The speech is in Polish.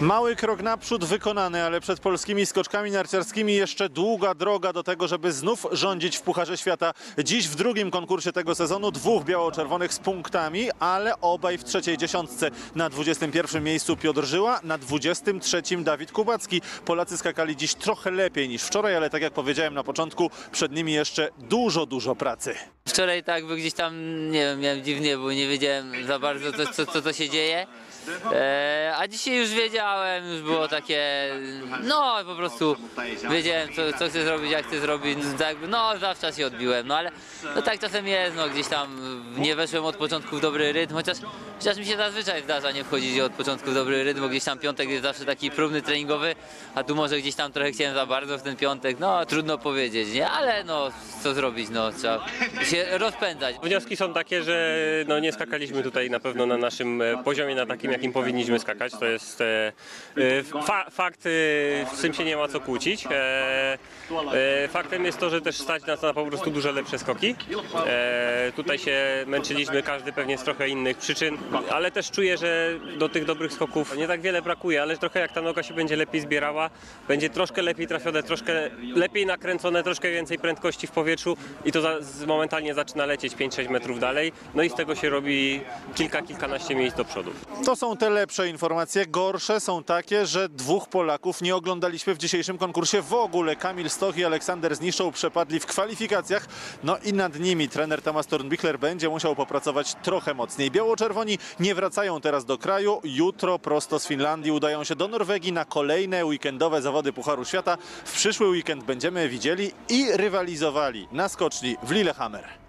Mały krok naprzód wykonany, ale przed polskimi skoczkami narciarskimi jeszcze długa droga do tego, żeby znów rządzić w Pucharze Świata. Dziś w drugim konkursie tego sezonu dwóch biało-czerwonych z punktami, ale obaj w trzeciej dziesiątce. Na 21 miejscu Piotr Żyła, na 23 Dawid Kubacki. Polacy skakali dziś trochę lepiej niż wczoraj, ale tak jak powiedziałem na początku, przed nimi jeszcze dużo, dużo pracy. Wczoraj tak by gdzieś tam, nie wiem, miałem dziwnie, bo nie wiedziałem za bardzo co, co, co się dzieje. E, a dzisiaj już wiedziałem, już było takie, no po prostu wiedziałem co, co chcę zrobić, jak chcę zrobić, no, tak, no zawsze się odbiłem, no ale no tak czasem jest, no gdzieś tam nie weszłem od początku w dobry rytm, chociaż, chociaż mi się zazwyczaj zdarza nie wchodzić od początku w dobry rytm, bo gdzieś tam piątek jest zawsze taki próbny treningowy, a tu może gdzieś tam trochę chciałem za bardzo w ten piątek, no trudno powiedzieć, nie, ale no co zrobić, no trzeba się rozpędzać. Wnioski są takie, że no nie skakaliśmy tutaj na pewno na naszym e, poziomie, na takim jakim powinniśmy skakać. To jest e, e, fa fakt, z tym się nie ma co kłócić. Faktem jest to, że też stać nas na po prostu dużo lepsze skoki. Tutaj się męczyliśmy, każdy pewnie z trochę innych przyczyn, ale też czuję, że do tych dobrych skoków nie tak wiele brakuje, ale trochę jak ta noga się będzie lepiej zbierała, będzie troszkę lepiej trafione, troszkę lepiej nakręcone, troszkę więcej prędkości w powietrzu i to za, z, zaczyna lecieć 5-6 metrów dalej. No i z tego się robi kilka, kilkanaście miejsc do przodu. To są te lepsze informacje. Gorsze są takie, że dwóch Polaków nie oglądaliśmy w dzisiejszym konkursie w ogóle. Kamil Stoch i Aleksander Zniszczą przepadli w kwalifikacjach. No i nad nimi trener Tomasz Tornbichler będzie musiał popracować trochę mocniej. Biało-czerwoni nie wracają teraz do kraju. Jutro prosto z Finlandii udają się do Norwegii na kolejne weekendowe zawody Pucharu Świata. W przyszły weekend będziemy widzieli i rywalizowali na skoczni w Lillehammer.